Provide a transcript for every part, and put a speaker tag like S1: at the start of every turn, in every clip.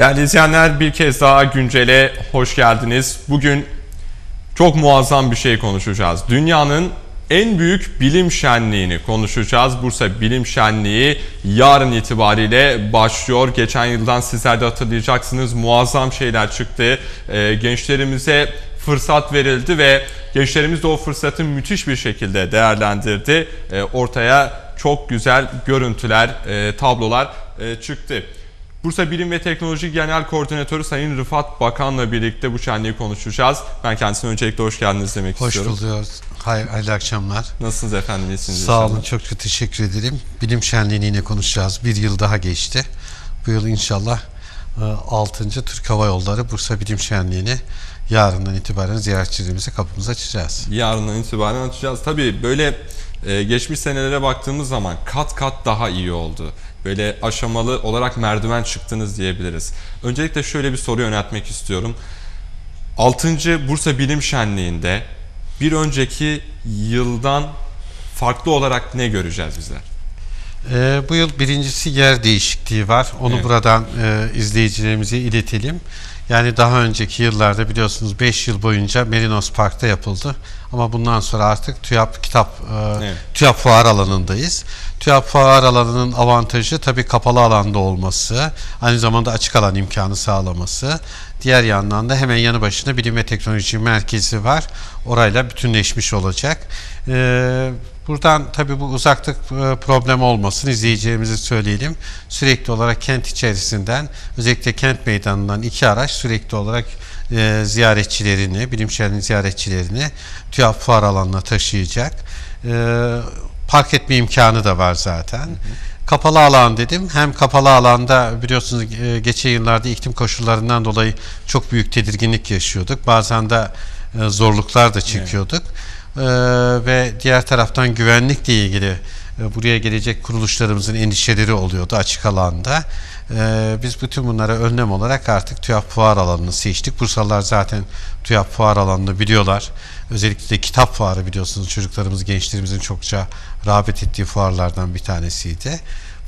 S1: Değerli izleyenler bir kez daha güncele hoş geldiniz. Bugün çok muazzam bir şey konuşacağız. Dünyanın en büyük bilim şenliğini konuşacağız. Bursa Bilim Şenliği yarın itibariyle başlıyor. Geçen yıldan sizler de hatırlayacaksınız muazzam şeyler çıktı. Ee, gençlerimize fırsat verildi ve gençlerimiz de o fırsatı müthiş bir şekilde değerlendirdi. Ee, ortaya çok güzel görüntüler, e, tablolar e, çıktı. Bursa Bilim ve Teknoloji Genel Koordinatörü Sayın Rıfat Bakan'la birlikte bu şenliği konuşacağız. Ben kendisine öncelikle hoş geldiniz demek
S2: Hoş
S1: istiyorum.
S2: buluyoruz. Hayır, hayırlı akşamlar.
S1: Nasılsınız efendim? İyisiniz
S2: Sağ olun, çok çok teşekkür ederim. Bilim şenliğini yine konuşacağız. Bir yıl daha geçti. Bu yıl inşallah 6. Türk Hava Yolları Bursa Bilim Şenliği'ni yarından itibaren ziyaretçilerimize kapımızı açacağız.
S1: Yarından itibaren açacağız. Tabii böyle e, geçmiş senelere baktığımız zaman kat kat daha iyi oldu. Böyle aşamalı olarak merdiven çıktınız diyebiliriz. Öncelikle şöyle bir soru yöneltmek istiyorum. 6. Bursa Bilim Şenliği'nde bir önceki yıldan farklı olarak ne göreceğiz bizler?
S2: Ee, bu yıl birincisi yer değişikliği var. Onu
S1: Evet.
S2: buradan e, izleyicilerimize iletelim. Yani daha önceki yıllarda biliyorsunuz 5 yıl boyunca Merinos Park'ta yapıldı. Ama bundan sonra artık TÜYAP kitap e,
S1: Evet.
S2: TÜYAP fuar alanındayız. TÜYAP fuar alanının avantajı tabii kapalı alanda olması, aynı zamanda açık alan imkanı sağlaması. Diğer yandan da hemen yanı başında bilim ve teknoloji merkezi var. Orayla bütünleşmiş olacak. Ee, buradan tabii bu uzaklık e, problem olmasın izleyicilerimize söyleyelim. Sürekli olarak kent içerisinden özellikle kent meydanından iki araç sürekli olarak e, ziyaretçilerini, bilim şenliği ziyaretçilerini TÜYAP fuar alanına taşıyacak. Ee, park etme imkanı da var zaten. Kapalı alan dedim. Hem kapalı alanda biliyorsunuz e, geçen yıllarda iklim koşullarından dolayı çok büyük tedirginlik yaşıyorduk. Bazen de e, zorluklar da çekiyorduk. Ee, ve diğer taraftan güvenlikle ilgili e, buraya gelecek kuruluşlarımızın endişeleri oluyordu açık alanda. Ee, biz bütün bunlara önlem olarak artık TÜYAP fuar alanını seçtik. Bursalılar zaten TÜYAP fuar alanını biliyorlar. Özellikle de kitap fuarı biliyorsunuz çocuklarımız, gençlerimizin çokça rağbet ettiği fuarlardan bir tanesiydi.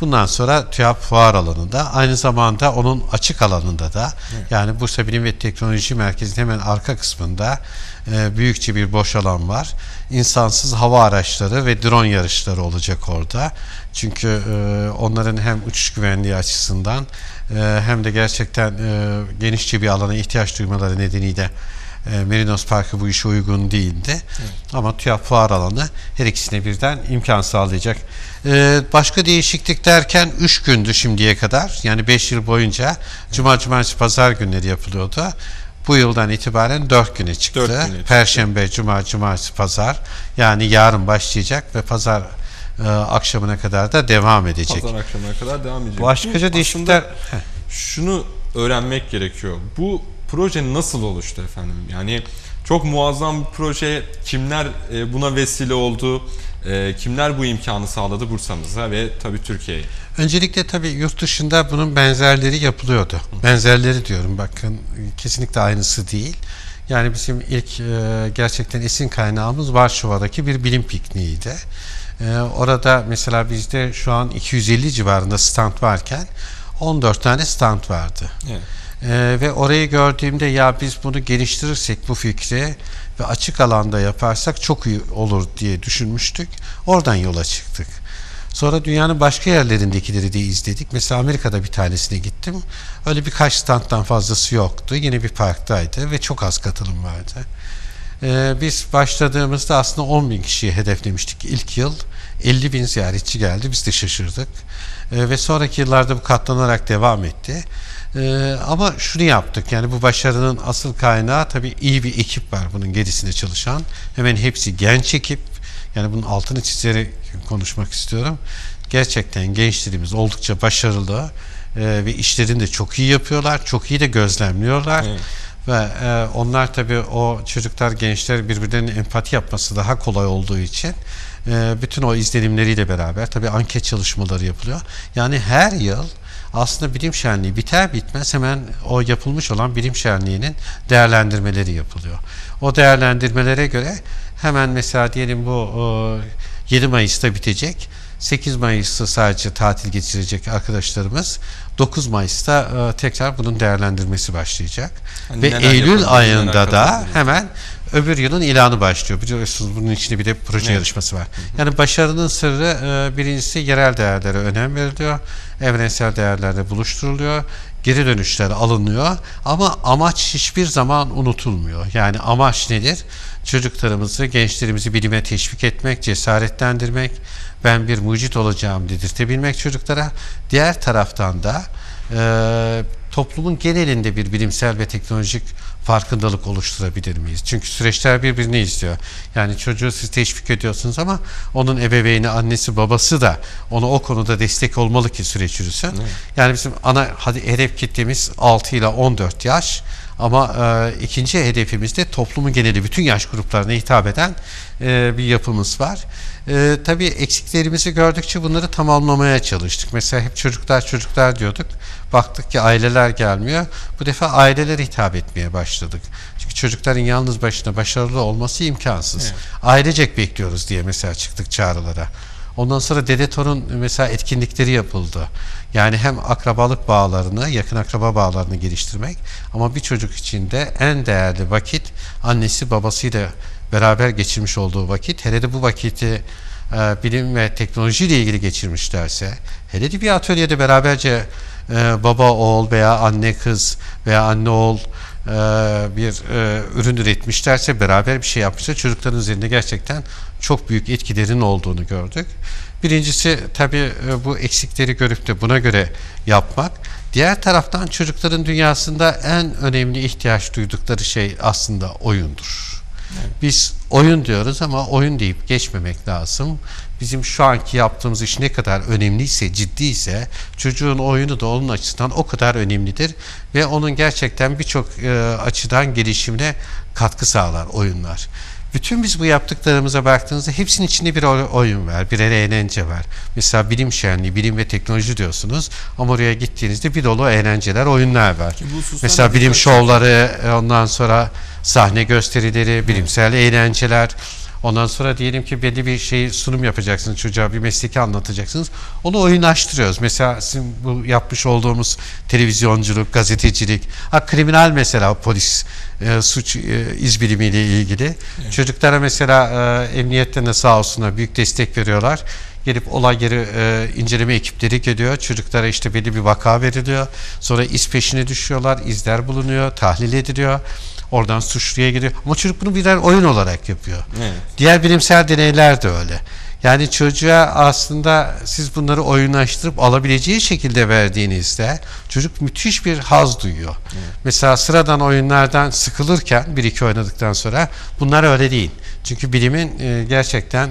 S2: Bundan sonra TÜYAP fuar alanında aynı zamanda onun açık alanında da yani Bursa Bilim ve Teknoloji Merkezi'nin hemen arka kısmında e, büyükçe bir boş alan var. İnsansız hava araçları ve drone yarışları olacak orada. Çünkü e, onların hem uçuş güvenliği açısından e, hem de gerçekten e, genişçe bir alana ihtiyaç duymaları nedeniyle e, Merinos Parkı bu işe uygun değildi. Ama TÜYAP fuar alanı her ikisine birden imkan sağlayacak. E, başka değişiklik derken 3 gündü şimdiye kadar. Yani 5 yıl boyunca Cuma, Cumartesi, Pazar günleri yapılıyordu. Bu yıldan itibaren 4 güne çıktı.
S1: Dört güne çıktı.
S2: Perşembe, Cuma, Cumartesi, Pazar. Yani yarın başlayacak ve Pazar e, akşamına kadar da devam edecek.
S1: Pazar akşamına kadar devam edecek.
S2: Başkaca değişiklikler...
S1: şunu öğrenmek gerekiyor. Bu proje nasıl oluştu efendim? Yani çok muazzam bir proje. Kimler e, buna vesile oldu? E, Kimler bu imkanı sağladı Bursa'mıza ve tabii Türkiye'ye?
S2: Öncelikle tabii yurt dışında bunun benzerleri yapılıyordu. Benzerleri diyorum bakın kesinlikle aynısı değil. Yani bizim ilk e, gerçekten esin kaynağımız Varşova'daki bir bilim pikniğiydi. E, orada mesela bizde şu an 250 civarında stand varken 14 tane stand vardı.
S1: Evet.
S2: Ee, ve orayı gördüğümde ya biz bunu geliştirirsek bu fikri ve açık alanda yaparsak çok iyi olur diye düşünmüştük. Oradan yola çıktık. Sonra dünyanın başka yerlerindekileri de izledik. Mesela Amerika'da bir tanesine gittim. Öyle birkaç standtan fazlası yoktu. Yine bir parktaydı ve çok az katılım vardı. Ee, biz başladığımızda aslında 10 bin kişiyi hedeflemiştik ilk yıl. 50 bin ziyaretçi geldi. Biz de şaşırdık. Ee, ve sonraki yıllarda bu katlanarak devam etti. Ee, ama şunu yaptık yani bu başarının asıl kaynağı tabii iyi bir ekip var bunun gerisinde çalışan. Hemen hepsi genç ekip. Yani bunun altını çizerek konuşmak istiyorum. Gerçekten gençlerimiz oldukça başarılı e, ve işlerini de çok iyi yapıyorlar. Çok iyi de gözlemliyorlar.
S1: Evet.
S2: Ve e, onlar tabii o çocuklar, gençler birbirlerine empati yapması daha kolay olduğu için e, bütün o izlenimleriyle beraber tabii anket çalışmaları yapılıyor. Yani her yıl aslında bilim şenliği biter bitmez hemen o yapılmış olan bilim şenliğinin değerlendirmeleri yapılıyor. O değerlendirmelere göre hemen mesela diyelim bu e, 7 Mayıs'ta bitecek. 8 Mayıs'ta sadece tatil geçirecek arkadaşlarımız 9 Mayıs'ta e, tekrar bunun değerlendirmesi başlayacak.
S1: Hani
S2: Ve Eylül ayında da hemen öbür yılın ilanı başlıyor. Biliyorsunuz bunun içinde bir de proje
S1: Evet.
S2: yarışması var. Yani başarının sırrı e, birincisi yerel değerlere önem veriliyor. Evrensel değerlerle buluşturuluyor. Geri dönüşler alınıyor. Ama amaç hiçbir zaman unutulmuyor. Yani amaç nedir? Çocuklarımızı, gençlerimizi bilime teşvik etmek, cesaretlendirmek, ben bir mucit olacağım dedirtebilmek çocuklara. Diğer taraftan da e, toplumun genelinde bir bilimsel ve teknolojik farkındalık oluşturabilir miyiz? Çünkü süreçler birbirini izliyor. Yani çocuğu siz teşvik ediyorsunuz ama onun ebeveyni, annesi, babası da ona o konuda destek olmalı ki süreç yürüsün. Yani bizim ana hadi hedef kitlemiz 6 ile 14 yaş ama e, ikinci hedefimiz de toplumun geneli bütün yaş gruplarına hitap eden e, bir yapımız var. E, tabii eksiklerimizi gördükçe bunları tamamlamaya çalıştık. Mesela hep çocuklar çocuklar diyorduk. Baktık ki aileler gelmiyor. Bu defa ailelere hitap etmeye başladık. Çünkü çocukların yalnız başına başarılı olması imkansız.
S1: Evet.
S2: Ailecek bekliyoruz diye mesela çıktık çağrılara. Ondan sonra Dede Torun mesela etkinlikleri yapıldı. Yani hem akrabalık bağlarını, yakın akraba bağlarını geliştirmek ama bir çocuk için de en değerli vakit annesi babasıyla beraber geçirmiş olduğu vakit. Hele de bu vakiti e, bilim ve teknolojiyle ilgili geçirmişlerse, hele de bir atölyede beraberce e, baba oğul veya anne kız veya anne oğul bir e, ürün üretmişlerse beraber bir şey yapmışlar. Çocukların üzerinde gerçekten çok büyük etkilerin olduğunu gördük. Birincisi tabii e, bu eksikleri görüp de buna göre yapmak. Diğer taraftan çocukların dünyasında en önemli ihtiyaç duydukları şey aslında oyundur. Biz oyun diyoruz ama oyun deyip geçmemek lazım. Bizim şu anki yaptığımız iş ne kadar önemliyse, ciddiyse çocuğun oyunu da onun açısından o kadar önemlidir ve onun gerçekten birçok e, açıdan gelişimine katkı sağlar oyunlar. Bütün biz bu yaptıklarımıza baktığınızda hepsinin içinde bir oy- oyun var, bir eğlence var. Mesela bilim şenliği, bilim ve teknoloji diyorsunuz ama oraya gittiğinizde bir dolu eğlenceler, oyunlar var. Mesela bilim şovları, ondan sonra sahne gösterileri, bilimsel eğlenceler. Ondan sonra diyelim ki belli bir şey sunum yapacaksınız çocuğa bir mesleki anlatacaksınız. Onu oyunlaştırıyoruz. Mesela sizin bu yapmış olduğumuz televizyonculuk, gazetecilik, ha, kriminal mesela polis e, suç e, iz bilimiyle ilgili. Çocuklara mesela e, emniyetten de sağ olsunlar büyük destek veriyorlar. Gelip olay yeri e, inceleme ekipleri geliyor. Çocuklara işte belli bir vaka veriliyor. Sonra iz peşine düşüyorlar. izler bulunuyor, tahlil ediliyor. Oradan suçluya gidiyor. Ama çocuk bunu birer oyun olarak yapıyor.
S1: Evet.
S2: Diğer bilimsel deneyler de öyle. Yani çocuğa aslında siz bunları oyunlaştırıp alabileceği şekilde verdiğinizde çocuk müthiş bir haz duyuyor. Mesela sıradan oyunlardan sıkılırken bir iki oynadıktan sonra bunlar öyle değil. Çünkü bilimin e, gerçekten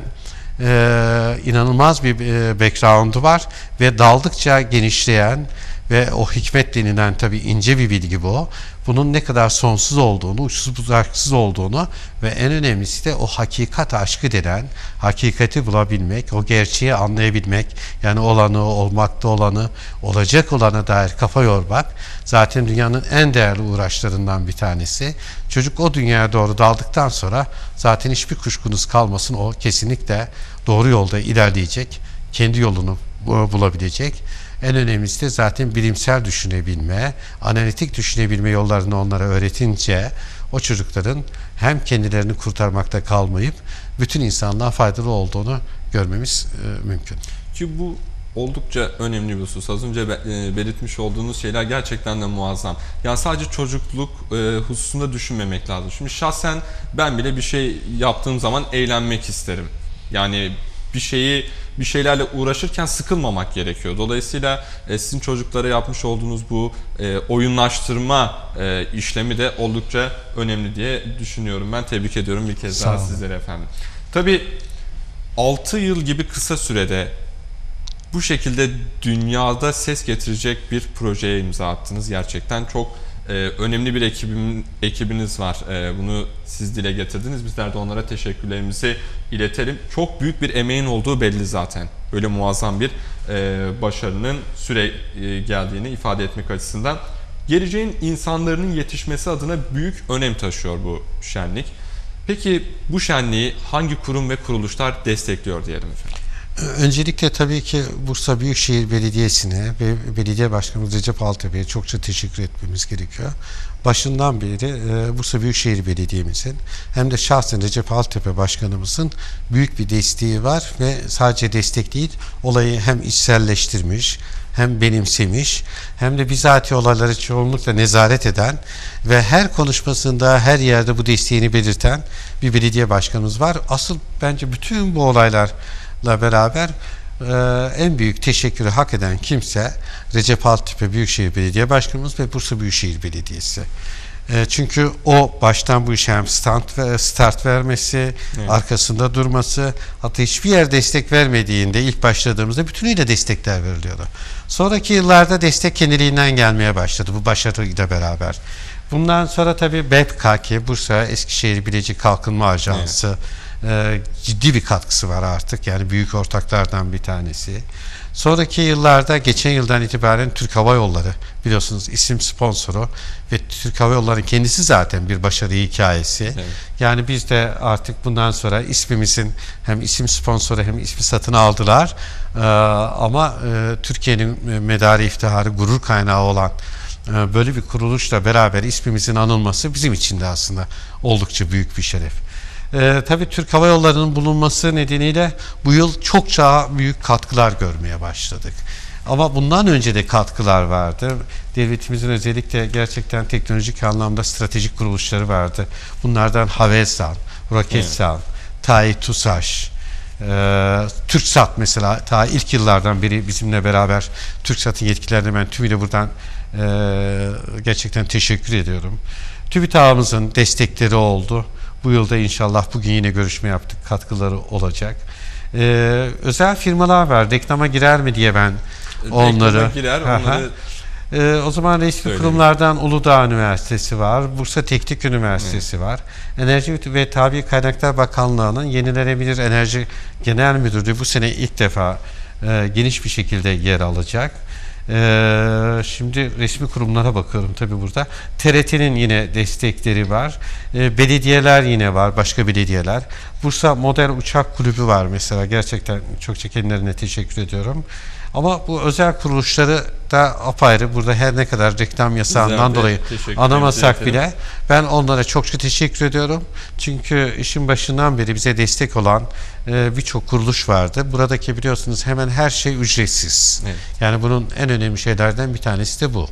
S2: e, inanılmaz bir e, background'u var ve daldıkça genişleyen ve o hikmet denilen tabii ince bir bilgi bu. Bunun ne kadar sonsuz olduğunu, uçsuz bucaksız olduğunu ve en önemlisi de o hakikat aşkı denen hakikati bulabilmek, o gerçeği anlayabilmek, yani olanı, olmakta olanı, olacak olana dair kafa yormak zaten dünyanın en değerli uğraşlarından bir tanesi. Çocuk o dünyaya doğru daldıktan sonra zaten hiçbir kuşkunuz kalmasın o kesinlikle doğru yolda ilerleyecek, kendi yolunu bu- bulabilecek. En önemlisi de zaten bilimsel düşünebilme, analitik düşünebilme yollarını onlara öğretince o çocukların hem kendilerini kurtarmakta kalmayıp bütün insanlığa faydalı olduğunu görmemiz e, mümkün.
S1: Ki bu oldukça önemli bir husus. Az önce e, belirtmiş olduğunuz şeyler gerçekten de muazzam. Yani sadece çocukluk e, hususunda düşünmemek lazım. Şimdi şahsen ben bile bir şey yaptığım zaman eğlenmek isterim. Yani bir şeyi bir şeylerle uğraşırken sıkılmamak gerekiyor. Dolayısıyla e, sizin çocuklara yapmış olduğunuz bu e, oyunlaştırma e, işlemi de oldukça önemli diye düşünüyorum. Ben tebrik ediyorum bir kez daha sizlere efendim. Tabii 6 yıl gibi kısa sürede bu şekilde dünyada ses getirecek bir projeye imza attınız. Gerçekten çok e, önemli bir ekibim, ekibiniz var. E, bunu siz dile getirdiniz. Bizler de onlara teşekkürlerimizi iletelim. Çok büyük bir emeğin olduğu belli zaten. Böyle muazzam bir e, başarının süre e, geldiğini ifade etmek açısından. Geleceğin insanların yetişmesi adına büyük önem taşıyor bu şenlik. Peki bu şenliği hangi kurum ve kuruluşlar destekliyor diyelim efendim?
S2: Öncelikle tabii ki Bursa Büyükşehir Belediyesi'ne ve Belediye Başkanımız Recep Altepe'ye çokça teşekkür etmemiz gerekiyor. Başından beri e, Bursa Büyükşehir Belediye'mizin hem de şahsen Recep Altepe Başkanımızın büyük bir desteği var ve sadece destek değil olayı hem içselleştirmiş hem benimsemiş hem de bizatihi olayları çoğunlukla nezaret eden ve her konuşmasında her yerde bu desteğini belirten bir belediye başkanımız var. Asıl bence bütün bu olaylar la beraber e, en büyük teşekkürü hak eden kimse Recep Altepe Büyükşehir Belediye Başkanımız ve Bursa Büyükşehir Belediyesi. E, çünkü o baştan bu işe hem start, ve- start vermesi, arkasında durması, hatta hiçbir yer destek vermediğinde ilk başladığımızda bütünüyle destekler veriliyordu. Sonraki yıllarda destek kendiliğinden gelmeye başladı bu başarıyla beraber. Bundan sonra tabii BEPKK, Bursa Eskişehir Bilecik Kalkınma Ajansı, e, ciddi bir katkısı var artık. Yani büyük ortaklardan bir tanesi. Sonraki yıllarda geçen yıldan itibaren Türk Hava Yolları biliyorsunuz isim sponsoru ve Türk Hava Yolları kendisi zaten bir başarı hikayesi. Yani biz de artık bundan sonra ismimizin hem isim sponsoru hem ismi satın aldılar. Ee, ama e, Türkiye'nin e, medarı iftiharı gurur kaynağı olan e, böyle bir kuruluşla beraber ismimizin anılması bizim için de aslında oldukça büyük bir şeref. Ee, tabii Türk Hava Yolları'nın bulunması nedeniyle bu yıl çokça büyük katkılar görmeye başladık. Ama bundan önce de katkılar vardı. Devletimizin özellikle gerçekten teknolojik anlamda stratejik kuruluşları vardı. Bunlardan Havelsan, Roketsan, TAİ TUSAŞ, ee, TürkSat mesela ta ilk yıllardan beri bizimle beraber TürkSat'ın yetkililerine ben tümüyle buradan e, gerçekten teşekkür ediyorum. TÜBİTAK'ımızın destekleri oldu. Bu yılda inşallah bugün yine görüşme yaptık. Katkıları olacak. Ee, özel firmalar var. Reklama girer mi diye ben onları...
S1: Reklama girer, onları
S2: Ee, o zaman resmi
S1: Söyleyin.
S2: kurumlardan Uludağ Üniversitesi var, Bursa Teknik Üniversitesi var. Enerji ve Tabi Kaynaklar Bakanlığı'nın Yenilenebilir Enerji Genel Müdürlüğü bu sene ilk defa e, geniş bir şekilde yer alacak. Ee, şimdi resmi kurumlara bakıyorum tabi burada. TRT'nin yine destekleri var. Ee, belediyeler yine var, başka belediyeler. Bursa Model Uçak Kulübü var mesela. Gerçekten çok kendilerine teşekkür ediyorum. Ama bu özel kuruluşları da apayrı. Burada her ne kadar reklam yasağından dolayı anamasak bile ben onlara çok çok teşekkür ediyorum. Çünkü işin başından beri bize destek olan e, birçok kuruluş vardı. Buradaki biliyorsunuz hemen her şey ücretsiz.
S1: Evet.
S2: Yani bunun en önemli şeylerden bir tanesi de bu.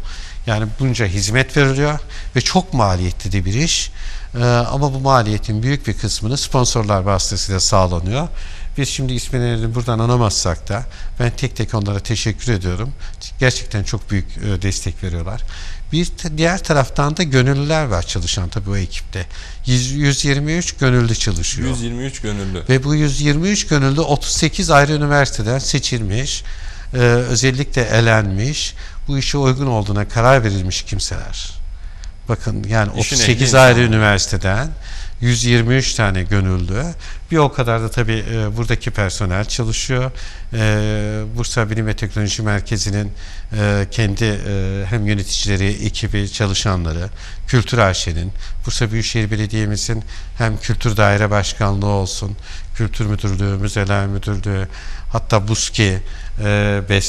S2: Yani bunca hizmet veriliyor ve çok maliyetli de bir iş. Ee, ama bu maliyetin büyük bir kısmını sponsorlar vasıtasıyla sağlanıyor. Biz şimdi isimlerini buradan anamazsak da ben tek tek onlara teşekkür ediyorum. Gerçekten çok büyük e, destek veriyorlar. Bir diğer taraftan da gönüllüler var çalışan tabii o ekipte. 100 123 gönüllü çalışıyor.
S1: 123 gönüllü.
S2: Ve bu 123 gönüllü 38 ayrı üniversiteden seçilmiş, e, özellikle elenmiş, bu işe uygun olduğuna karar verilmiş kimseler. Bakın yani
S1: İşin
S2: 38
S1: ehli
S2: ayrı
S1: insanlar.
S2: üniversiteden 123 tane gönüllü. Bir o kadar da tabii e, buradaki personel çalışıyor. E, Bursa Bilim ve Teknoloji Merkezi'nin e, kendi e, hem yöneticileri, ekibi, çalışanları, Kültür AŞ'nin, Bursa Büyükşehir Belediye'mizin hem Kültür Daire Başkanlığı olsun, Kültür Müdürlüğü, Müzeler Müdürlüğü, hatta BUSKİ, e,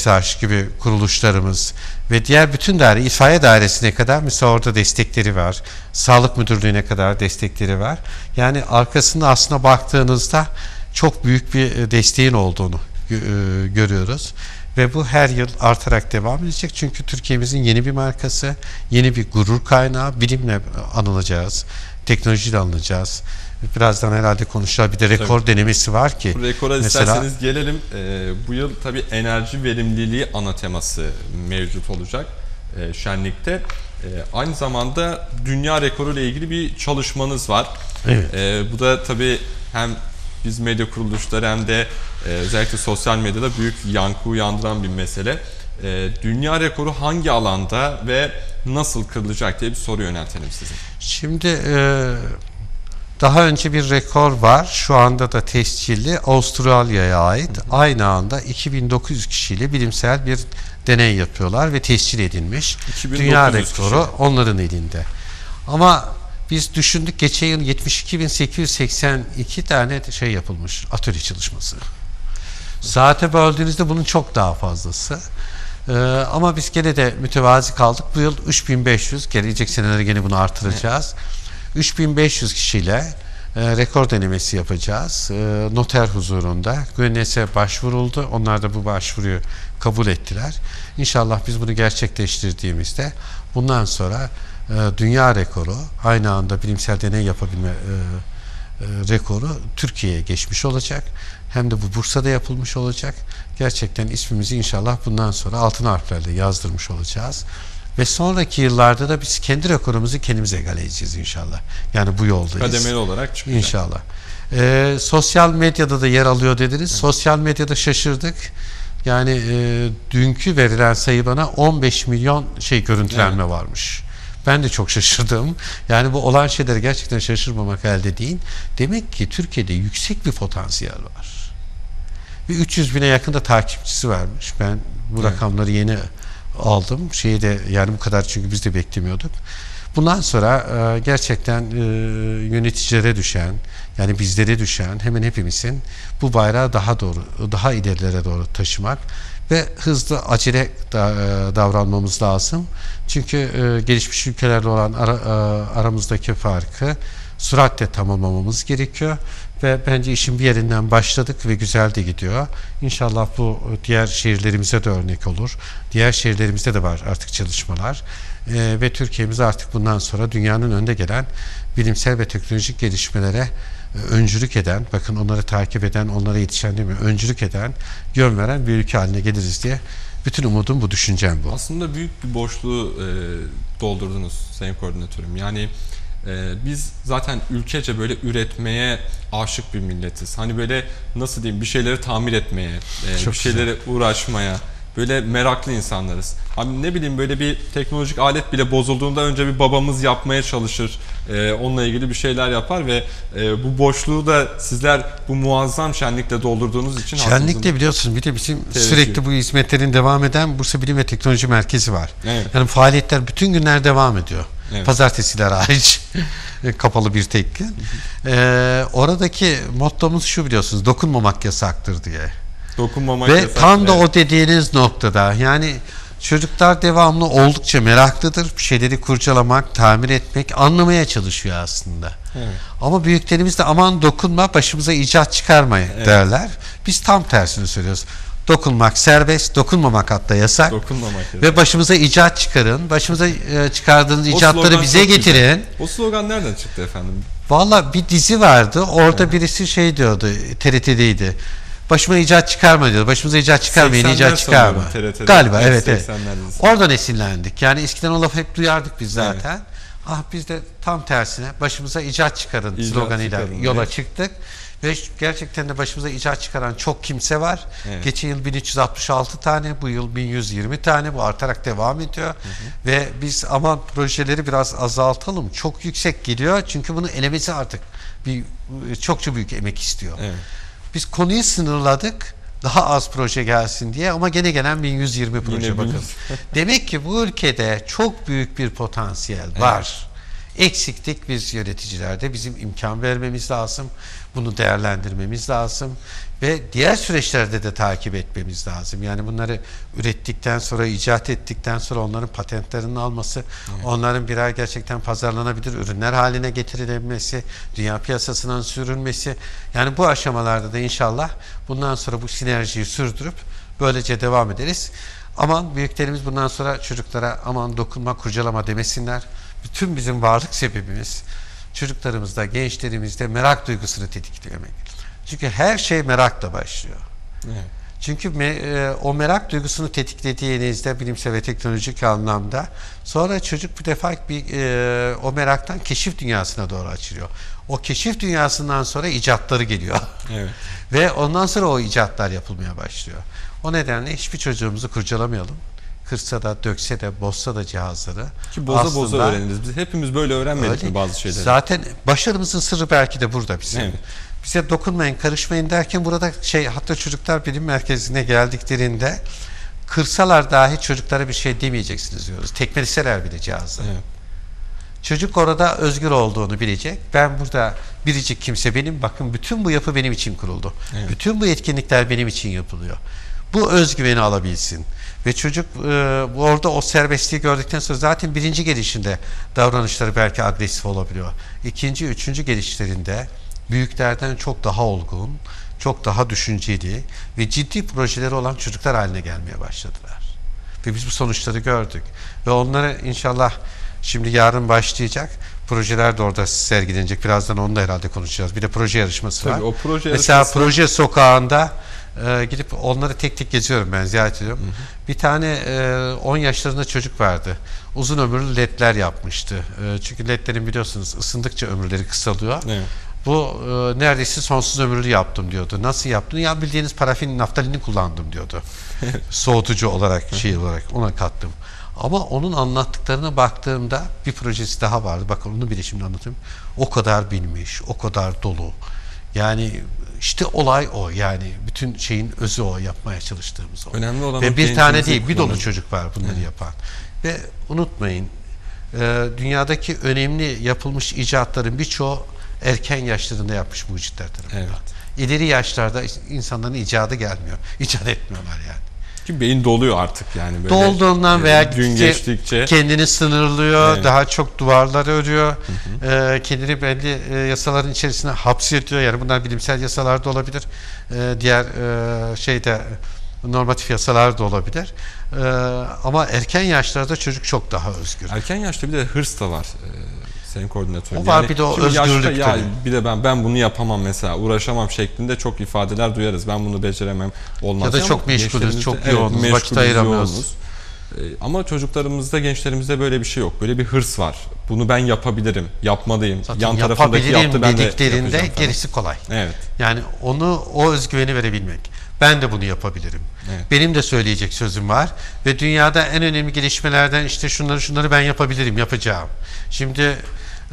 S2: gibi kuruluşlarımız ve diğer bütün daire, itfaiye dairesine kadar mesela orada destekleri var. Sağlık Müdürlüğü'ne kadar destekleri var. Yani arkasında aslında baktığınızda çok büyük bir e, desteğin olduğunu e, görüyoruz. Ve bu her yıl artarak devam edecek. Çünkü Türkiye'mizin yeni bir markası, yeni bir gurur kaynağı. Bilimle anılacağız, teknolojiyle anılacağız. Birazdan herhalde konuşacağız. Bir de rekor denemesi var ki.
S1: Rekora
S2: mesela-
S1: isterseniz gelelim. Ee, bu yıl tabii enerji verimliliği ana teması mevcut olacak e, şenlikte. E, aynı zamanda dünya rekoru ile ilgili bir çalışmanız var.
S2: Evet.
S1: E, bu da tabii hem biz medya kuruluşları hem de e, özellikle sosyal medyada büyük yankı uyandıran bir mesele. E, dünya rekoru hangi alanda ve nasıl kırılacak diye bir soru yöneltelim size.
S2: Şimdi e, daha önce bir rekor var. Şu anda da tescilli Avustralya'ya ait. Aynı anda 2900 kişiyle bilimsel bir deney yapıyorlar ve tescil edilmiş.
S1: 2900
S2: Dünya
S1: kişi.
S2: rekoru onların elinde. Ama biz düşündük geçen yıl 72.882 tane şey yapılmış atölye çalışması. Saate böldüğünüzde bunun çok daha fazlası. Ee, ama biz gene de mütevazi kaldık. Bu yıl 3500, gelecek senelere gene bunu artıracağız. 3500 kişiyle e, rekor denemesi yapacağız. E, noter huzurunda. Guinness'e başvuruldu. Onlar da bu başvuruyu kabul ettiler. İnşallah biz bunu gerçekleştirdiğimizde bundan sonra e, dünya rekoru aynı anda bilimsel deney yapabilme e, e, rekoru Türkiye'ye geçmiş olacak. Hem de bu Bursa'da yapılmış olacak. Gerçekten ismimizi inşallah bundan sonra altın harflerle yazdırmış olacağız. Ve sonraki yıllarda da biz kendi rekorumuzu kendimize egale edeceğiz inşallah. Yani bu yoldayız.
S1: Kademeli olarak çıkacak.
S2: İnşallah. Ee, sosyal medyada da yer alıyor dediniz. Sosyal medyada şaşırdık. Yani e, dünkü verilen sayı bana 15 milyon şey görüntülenme varmış. Ben de çok şaşırdım. Yani bu olan şeyleri gerçekten şaşırmamak elde değil. Demek ki Türkiye'de yüksek bir potansiyel var. Bir 300 bine yakında takipçisi varmış. Ben bu
S1: Evet.
S2: rakamları yeni aldım. Şeyi de yani bu kadar çünkü biz de beklemiyorduk. Bundan sonra e, gerçekten e, yöneticilere düşen yani bizlere düşen hemen hepimizin bu bayrağı daha doğru daha ilerilere doğru taşımak ve hızlı acele da, e, davranmamız lazım. Çünkü e, gelişmiş ülkelerle olan ara, e, aramızdaki farkı süratle tamamlamamız gerekiyor ve bence işin bir yerinden başladık ve güzel de gidiyor. İnşallah bu diğer şehirlerimize de örnek olur. Diğer şehirlerimizde de var artık çalışmalar. Ee, ve Türkiye'miz artık bundan sonra dünyanın önde gelen bilimsel ve teknolojik gelişmelere e, öncülük eden, bakın onları takip eden, onlara yetişen değil mi, öncülük eden, yön veren bir ülke haline geliriz diye bütün umudum bu, düşüncem bu.
S1: Aslında büyük bir boşluğu e, doldurdunuz Sayın Koordinatörüm. Yani e, biz zaten ülkece böyle üretmeye aşık bir milletiz. Hani böyle nasıl diyeyim bir şeyleri tamir etmeye, e, bir şeylere uğraşmaya böyle meraklı insanlarız. Abi ne bileyim böyle bir teknolojik alet bile bozulduğunda önce bir babamız yapmaya çalışır. e, onunla ilgili bir şeyler yapar ve e, bu boşluğu da sizler bu muazzam şenlikle doldurduğunuz için
S2: Şenlikte biliyorsunuz bir de bizim
S1: Teveccüh.
S2: sürekli bu hizmetlerin devam eden Bursa Bilim ve Teknoloji Merkezi var.
S1: Evet.
S2: Yani faaliyetler bütün günler devam ediyor.
S1: Evet.
S2: Pazartesiler hariç kapalı bir tek gün. Ee, oradaki mottomuz şu biliyorsunuz dokunmamak yasaktır diye.
S1: dokunmamak
S2: Ve
S1: yasak.
S2: tam da
S1: Evet.
S2: o dediğiniz noktada yani çocuklar devamlı oldukça meraklıdır. Bir şeyleri kurcalamak, tamir etmek, anlamaya çalışıyor aslında.
S1: Evet.
S2: Ama büyüklerimiz de aman dokunma başımıza icat çıkarma derler. Biz tam tersini söylüyoruz. Dokunmak serbest, dokunmamak hatta yasak.
S1: Dokunmamak yasak.
S2: Ve başımıza icat çıkarın. Başımıza e, çıkardığınız
S1: O
S2: icatları bize
S1: çok güzel.
S2: getirin.
S1: O slogan nereden çıktı efendim?
S2: Valla bir dizi vardı. Orada birisi şey diyordu. TRT'deydi. Başıma icat çıkarma diyordu. Başımıza icat çıkarmayın,
S1: 80'ler
S2: icat çıkarma.
S1: TRT'de.
S2: Galiba
S1: Evet,
S2: evet evet.
S1: 80'ler dizisi.
S2: Oradan esinlendik. Yani eskiden o lafı hep duyardık biz zaten. Ah biz de tam tersine başımıza icat çıkarın
S1: İcat
S2: sloganıyla
S1: çıkarın,
S2: yola
S1: evet.
S2: çıktık. Ve gerçekten de başımıza icat çıkaran çok kimse var.
S1: Evet.
S2: Geçen yıl 1366 tane, bu yıl 1120 tane. Bu artarak devam ediyor. Ve biz aman projeleri biraz azaltalım. Çok yüksek geliyor. Çünkü bunu elemesi artık bir çokça büyük emek istiyor.
S1: Evet.
S2: Biz konuyu sınırladık. Daha az proje gelsin diye ama gene gelen 1120 proje
S1: Yine
S2: bakın.
S1: 1100.
S2: Demek ki bu ülkede çok büyük bir potansiyel var. Eksiklik biz yöneticilerde bizim imkan vermemiz lazım. Bunu değerlendirmemiz lazım ve diğer süreçlerde de takip etmemiz lazım. Yani bunları ürettikten sonra, icat ettikten sonra onların patentlerini alması, onların birer gerçekten pazarlanabilir ürünler haline getirilmesi, dünya piyasasına sürülmesi. Yani bu aşamalarda da inşallah bundan sonra bu sinerjiyi sürdürüp böylece devam ederiz. Aman büyüklerimiz bundan sonra çocuklara aman dokunma, kurcalama demesinler. Bütün bizim varlık sebebimiz çocuklarımızda, gençlerimizde merak duygusunu tetiklemek. Çünkü her şey merakla başlıyor.
S1: Evet.
S2: Çünkü me- e, o merak duygusunu tetiklediğinizde bilimsel ve teknolojik anlamda sonra çocuk bir defa bir e, o meraktan keşif dünyasına doğru açılıyor. O keşif dünyasından sonra icatları geliyor.
S1: Evet.
S2: Ve ondan sonra o icatlar yapılmaya başlıyor. O nedenle hiçbir çocuğumuzu kurcalamayalım. Kırsa da, dökse de, bozsa da cihazları.
S1: Ki boza boza
S2: Aslında
S1: öğreniriz. Biz hepimiz böyle öğrenmedik
S2: öyle.
S1: mi bazı şeyleri?
S2: Zaten başarımızın sırrı belki de burada bizim.
S1: Evet.
S2: Bize dokunmayın, karışmayın derken burada şey hatta çocuklar bilim merkezine geldiklerinde kırsalar dahi çocuklara bir şey demeyeceksiniz diyoruz. Tekmeleseler bile cihazı.
S1: Evet.
S2: Çocuk orada özgür olduğunu bilecek. Ben burada biricik kimse benim. Bakın bütün bu yapı benim için kuruldu.
S1: Evet.
S2: Bütün bu etkinlikler benim için yapılıyor. Bu özgüveni alabilsin. Ve çocuk e, orada o serbestliği gördükten sonra zaten birinci gelişinde davranışları belki agresif olabiliyor. İkinci, üçüncü gelişlerinde büyüklerden çok daha olgun, çok daha düşünceli ve ciddi projeleri olan çocuklar haline gelmeye başladılar. Ve biz bu sonuçları gördük. Ve onları inşallah şimdi yarın başlayacak. Projeler de orada sergilenecek. Birazdan onu da herhalde konuşacağız. Bir de proje yarışması
S1: Tabii
S2: var.
S1: o proje
S2: Mesela
S1: yarışması-
S2: proje sokağında e, gidip onları tek tek geziyorum ben ziyaret ediyorum. Bir tane e, 10 yaşlarında çocuk vardı. Uzun ömürlü ledler yapmıştı. E, çünkü ledlerin biliyorsunuz ısındıkça ömürleri kısalıyor.
S1: Evet.
S2: Bu e, neredeyse sonsuz ömürlü yaptım diyordu. Nasıl yaptın? Ya bildiğiniz parafin naftalini kullandım diyordu. Soğutucu olarak şey olarak ona kattım. Ama onun anlattıklarına baktığımda bir projesi daha vardı. Bakın onu bile şimdi anlatayım. O kadar bilmiş, o kadar dolu. Yani işte olay o. Yani bütün şeyin özü o yapmaya çalıştığımız o.
S1: Önemli olan
S2: Ve bir tane değil, bir dolu çocuk var bunları yapan. Ve unutmayın, e, dünyadaki önemli yapılmış icatların birçoğu erken yaşlarında yapmış mucitler tarafından.
S1: Evet.
S2: İleri yaşlarda insanların icadı gelmiyor. İcat etmiyorlar yani.
S1: Ki beyin doluyor artık yani. Böyle,
S2: Dolduğundan
S1: e,
S2: veya
S1: gün geçtikçe
S2: kendini sınırlıyor,
S1: Evet.
S2: daha çok duvarları örüyor, e, kendini belli e, yasaların içerisine hapsediyor. Yani bunlar bilimsel yasalar da olabilir, e, diğer e, şeyde normatif yasalar da olabilir. E, ama erken yaşlarda çocuk çok daha özgür.
S1: erken yaşta bir de hırs da var. Ee, senin koordinatörün.
S2: O var, bir de o
S1: şimdi yaşta
S2: özgürlük
S1: ya bir de ben ben bunu yapamam mesela uğraşamam şeklinde çok ifadeler duyarız. Ben bunu beceremem olmaz.
S2: Ya da çok meşgulüz, çok
S1: evet,
S2: yoğunuz, vakit
S1: meşgulüz,
S2: ayıramıyoruz.
S1: yoğunuz. Ee, Ama çocuklarımızda, gençlerimizde böyle bir şey yok. Böyle bir hırs var. Bunu ben yapabilirim, yapmalıyım.
S2: Zaten
S1: Yan tarafındaki yaptı ben de falan.
S2: gerisi kolay.
S1: Evet.
S2: Yani onu o özgüveni verebilmek. Ben de bunu yapabilirim.
S1: Evet.
S2: Benim de söyleyecek sözüm var ve dünyada en önemli gelişmelerden işte şunları şunları ben yapabilirim, yapacağım. Şimdi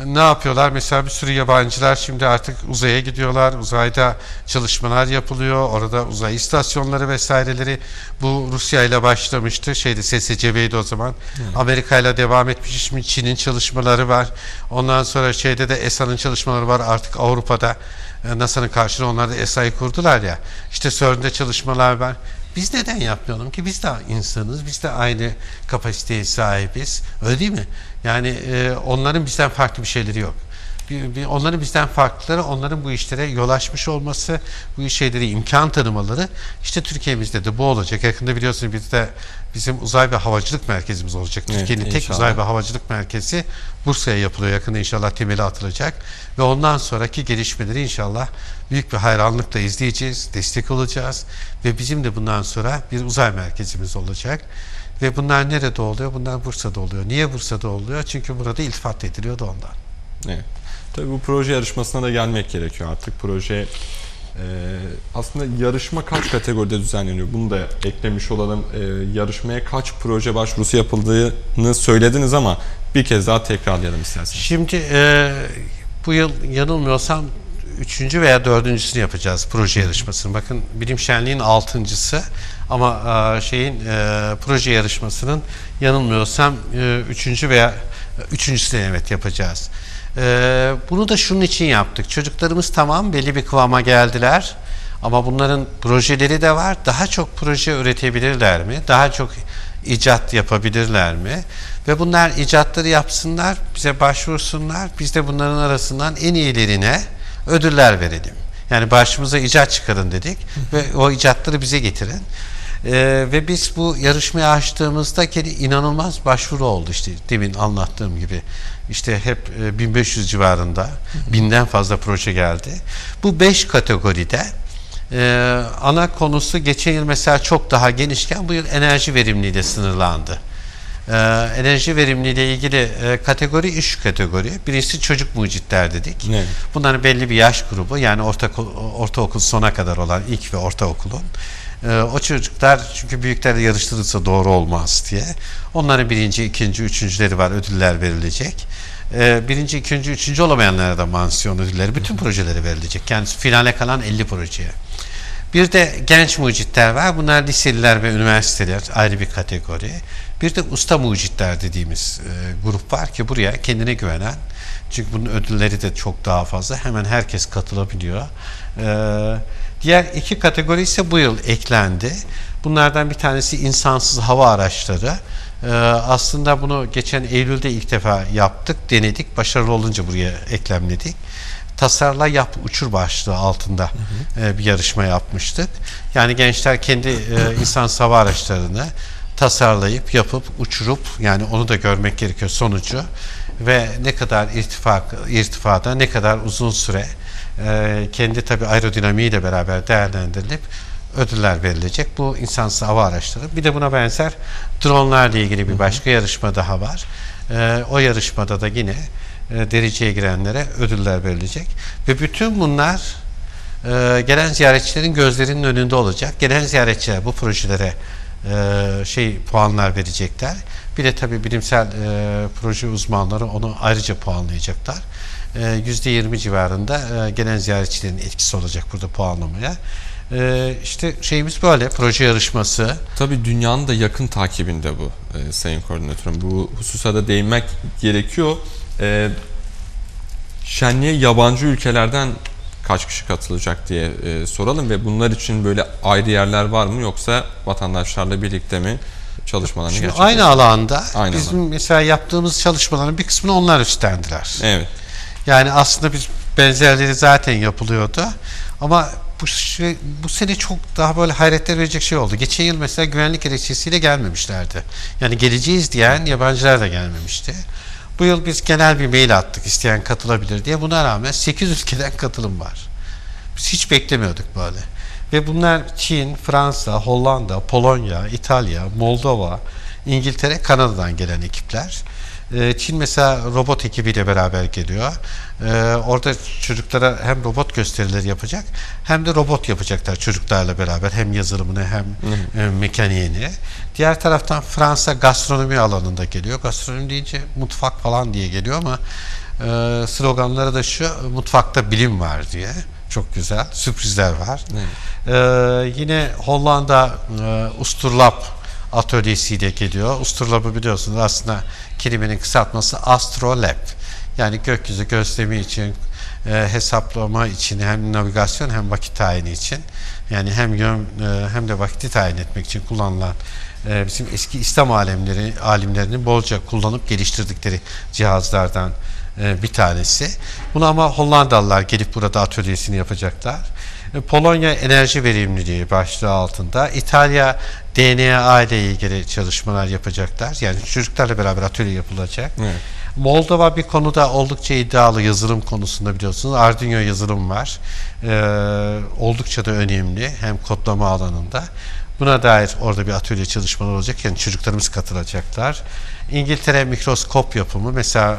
S2: ne yapıyorlar? Mesela bir sürü yabancılar şimdi artık uzaya gidiyorlar. Uzayda çalışmalar yapılıyor. Orada uzay istasyonları vesaireleri bu Rusya ile başlamıştı. Şeyde SSCB'ydi o zaman. Amerika ile devam etmiş. Şimdi Çin'in çalışmaları var. Ondan sonra şeyde de ESA'nın çalışmaları var. Artık Avrupa'da e, NASA'nın karşılığında onlar da ESA'yı kurdular ya. İşte CERN'de çalışmalar var. Biz neden yapmayalım ki? Biz de insanız. Biz de aynı kapasiteye sahibiz. Öyle değil mi? Yani e, onların bizden farklı bir şeyleri yok. Bir- bir- onların bizden farklıları, onların bu işlere yol açmış olması, bu şeyleri imkan tanımaları. İşte Türkiye'mizde de bu olacak. Yakında biliyorsunuz bir de bizim uzay ve havacılık merkezimiz olacak.
S1: Evet,
S2: Türkiye'nin tek uzay ve havacılık merkezi Bursa'ya yapılıyor. Yakında inşallah temeli atılacak. Ve ondan sonraki gelişmeleri inşallah büyük bir hayranlıkla izleyeceğiz, destek olacağız. Ve bizim de bundan sonra bir uzay merkezimiz olacak. Ve bunlar nerede oluyor? Bunlar Bursa'da oluyor. Niye Bursa'da oluyor? Çünkü burada iltifat ediliyor da ondan.
S1: Evet. Tabii bu proje yarışmasına da gelmek gerekiyor artık. Proje e, aslında yarışma kaç kategoride düzenleniyor? Bunu da eklemiş olalım. E, yarışmaya kaç proje başvurusu yapıldığını söylediniz ama bir kez daha tekrarlayalım isterseniz.
S2: Şimdi e, bu yıl yanılmıyorsam üçüncü veya dördüncüsünü yapacağız proje yarışmasını. Bakın Bilim Şenliği'nin altıncısı ama e, şeyin e, proje yarışmasının yanılmıyorsam e, üçüncü veya üçüncüsünü evet yapacağız. E, bunu da şunun için yaptık. Çocuklarımız tamam belli bir kıvama geldiler. Ama bunların projeleri de var. Daha çok proje üretebilirler mi? Daha çok icat yapabilirler mi? Ve bunlar icatları yapsınlar, bize başvursunlar. Biz de bunların arasından en iyilerine ödüller verelim. Yani başımıza icat çıkarın dedik ve o icatları bize getirin. Ee, ve biz bu yarışmayı açtığımızda kedi inanılmaz başvuru oldu işte demin anlattığım gibi. İşte hep e, 1500 civarında binden fazla proje geldi. Bu 5 kategoride ee, ana konusu geçen yıl mesela çok daha genişken bu yıl enerji verimliliği de sınırlandı. Ee, enerji verimliliği ile ilgili e, kategori üç kategori. Birisi çocuk mucitler dedik.
S1: Evet.
S2: Bunların belli bir yaş grubu yani orta, ortaokul sona kadar olan ilk ve ortaokulun. Ee, o çocuklar çünkü büyüklerle yarıştırılsa doğru olmaz diye. Onların birinci, ikinci, üçüncüleri var ödüller verilecek. Ee, birinci, ikinci, üçüncü olamayanlara da mansiyon ödülleri bütün projelere verilecek. Yani finale kalan 50 projeye. Bir de genç mucitler var. Bunlar liseliler ve üniversiteler ayrı bir kategori. Bir de usta mucitler dediğimiz e, grup var ki buraya kendine güvenen çünkü bunun ödülleri de çok daha fazla. Hemen herkes katılabiliyor. Ee, diğer iki kategori ise bu yıl eklendi. Bunlardan bir tanesi insansız hava araçları. Ee, aslında bunu geçen Eylül'de ilk defa yaptık, denedik. Başarılı olunca buraya eklemledik. Tasarla yap uçur başlığı altında e, bir yarışma yapmıştık. Yani gençler kendi e, insansız hava araçlarını tasarlayıp yapıp uçurup yani onu da görmek gerekiyor sonucu ve ne kadar irtifa irtifada ne kadar uzun süre e, kendi tabi aerodinamiğiyle beraber değerlendirilip ödüller verilecek. Bu insansız hava araçları. Bir de buna benzer dronlarla ilgili bir başka yarışma daha var. E, o yarışmada da yine e, dereceye girenlere ödüller verilecek. Ve bütün bunlar e, gelen ziyaretçilerin gözlerinin önünde olacak. Gelen ziyaretçiler bu projelere e, şey puanlar verecekler. Bir de tabii bilimsel e, proje uzmanları onu ayrıca puanlayacaklar. E, %20 civarında e, gelen ziyaretçilerin etkisi olacak burada puanlamaya. E, işte şeyimiz böyle, proje yarışması.
S1: Tabii dünyanın da yakın takibinde bu e, Sayın Koordinatörüm. Bu hususa da değinmek gerekiyor. E, şenliğe yabancı ülkelerden kaç kişi katılacak diye e, soralım ve bunlar için böyle ayrı yerler var mı yoksa vatandaşlarla birlikte mi çalışmalarını
S2: Şimdi aynı alanda
S1: Aynı
S2: bizim
S1: alan.
S2: mesela yaptığımız çalışmaların bir kısmını onlar üstlendiler.
S1: Evet.
S2: Yani aslında biz benzerleri zaten yapılıyordu. Ama bu şey, bu sene çok daha böyle hayretler verecek şey oldu. Geçen yıl mesela güvenlik gerekçesiyle gelmemişlerdi. Yani geleceğiz diyen yabancılar da gelmemişti. Bu yıl biz genel bir mail attık isteyen katılabilir diye. Buna rağmen 8 ülkeden katılım var. Biz hiç beklemiyorduk böyle. Ve bunlar Çin, Fransa, Hollanda, Polonya, İtalya, Moldova, İngiltere, Kanada'dan gelen ekipler. Ee, Çin mesela robot ekibiyle beraber geliyor. Ee, orada çocuklara hem robot gösterileri yapacak hem de robot yapacaklar çocuklarla beraber hem yazılımını hem e, mekaniğini. Diğer taraftan Fransa gastronomi alanında geliyor. Gastronomi deyince mutfak falan diye geliyor ama e, sloganları da şu mutfakta bilim var diye. Çok güzel. Sürprizler var. Ee, yine Hollanda e, Usturlab atölyesiyle geliyor. Usturlab'ı biliyorsunuz aslında kelimenin kısaltması Astrolab. Yani gökyüzü gözlemi için, e, hesaplama için hem navigasyon hem vakit tayini için yani hem yön e, hem de vakiti tayin etmek için kullanılan e, bizim eski İslam alemleri alimlerinin bolca kullanıp geliştirdikleri cihazlardan bir tanesi. Bunu ama Hollandalılar gelip burada atölyesini yapacaklar. E, Polonya enerji verimliliği başlığı altında. İtalya DNA ile ilgili çalışmalar yapacaklar. Yani çocuklarla beraber atölye yapılacak.
S1: Evet.
S2: Moldova bir konuda oldukça iddialı yazılım konusunda biliyorsunuz. Arduino yazılım var. Ee, oldukça da önemli hem kodlama alanında. Buna dair orada bir atölye çalışmalar olacak. Yani çocuklarımız katılacaklar. İngiltere mikroskop yapımı. Mesela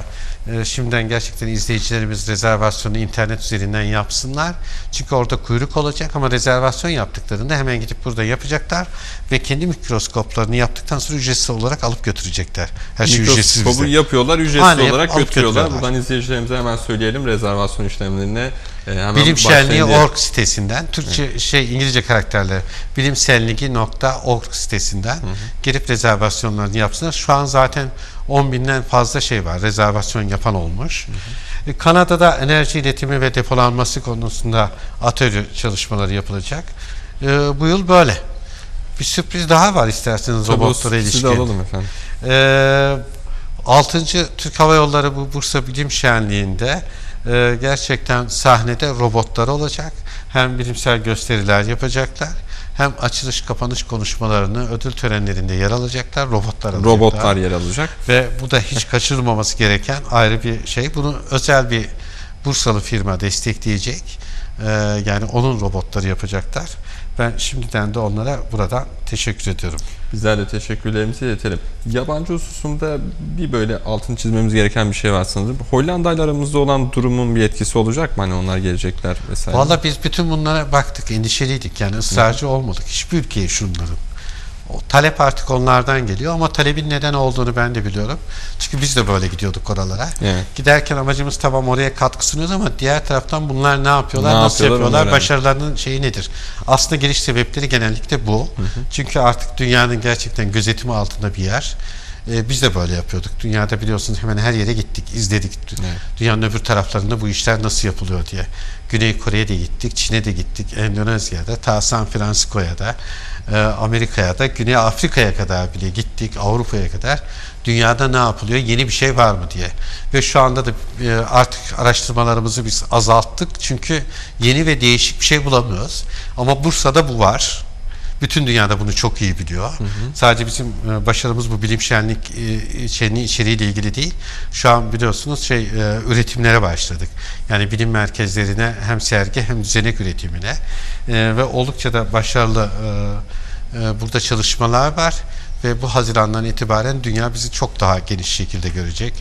S2: e, şimdiden gerçekten izleyicilerimiz rezervasyonu internet üzerinden yapsınlar. Çünkü orada kuyruk olacak ama rezervasyon yaptıklarında hemen gidip burada yapacaklar ve kendi mikroskoplarını yaptıktan sonra ücretsiz olarak alıp götürecekler. Her şey ücretsiz bizde.
S1: yapıyorlar, ücretsiz
S2: Aynen,
S1: olarak götürüyorlar.
S2: götürüyorlar.
S1: Buradan izleyicilerimize hemen söyleyelim rezervasyon işlemlerine e, hemen
S2: sitesinden Türkçe şey İngilizce karakterle bilimselliği.org sitesinden girip rezervasyonlarını yapsınlar. Şu an zaten 10 binden fazla şey var. Rezervasyon yapan olmuş. E, Kanada'da enerji iletimi ve depolanması konusunda atölye çalışmaları yapılacak. E, bu yıl böyle. Bir sürpriz daha var isterseniz
S1: Tabii
S2: robotlara ilişkin.
S1: de alalım efendim.
S2: Ee, 6. Türk Hava Yolları bu Bursa Bilim Şenliği'nde e, gerçekten sahnede robotlar olacak. Hem bilimsel gösteriler yapacaklar hem açılış kapanış konuşmalarını ödül törenlerinde yer alacaklar. Robotlar alacaklar.
S1: Robotlar yer alacak.
S2: Ve bu da hiç kaçırılmaması gereken ayrı bir şey. Bunu özel bir Bursalı firma destekleyecek. Ee, yani onun robotları yapacaklar. Ben şimdiden de onlara buradan teşekkür ediyorum.
S1: Bizler de teşekkürlerimizi iletelim. Yabancı hususunda bir böyle altını çizmemiz gereken bir şey var sanırım. Hollanda ile aramızda olan durumun bir etkisi olacak mı? Hani onlar gelecekler vesaire.
S2: Valla biz bütün bunlara baktık, endişeliydik. Yani ısrarcı olmadık. Hiçbir ülkeye şunların. O talep artık onlardan geliyor ama talebin neden olduğunu ben de biliyorum. Çünkü biz de böyle gidiyorduk oralara.
S1: Evet.
S2: Giderken amacımız tamam oraya katkı sunuyoruz ama diğer taraftan bunlar ne yapıyorlar,
S1: Ne
S2: nasıl
S1: yapıyorlar,
S2: yapıyorlar, başarılarının şeyi nedir? Aslında geliş sebepleri genellikle bu. Çünkü artık dünyanın gerçekten gözetimi altında bir yer. Ee, biz de böyle yapıyorduk. Dünyada biliyorsunuz hemen her yere gittik, izledik. Dünyanın öbür taraflarında bu işler nasıl yapılıyor diye. Güney Kore'ye de gittik, Çin'e de gittik, Endonezya'da, ta San Francisco'ya da, Amerika'ya da, Güney Afrika'ya kadar bile gittik, Avrupa'ya kadar. Dünyada ne yapılıyor, yeni bir şey var mı diye. Ve şu anda da e, artık araştırmalarımızı biz azalttık. Çünkü yeni ve değişik bir şey bulamıyoruz. Ama Bursa'da bu var. Bütün dünyada bunu çok iyi biliyor. Sadece bizim e, başarımız bu bilim şenlik e, şenliği içeriğiyle ilgili değil. Şu an biliyorsunuz şey e, üretimlere başladık. Yani bilim merkezlerine hem sergi hem düzenek üretimine ve oldukça da başarılı burada çalışmalar var ve bu Haziran'dan itibaren dünya bizi çok daha geniş şekilde görecek.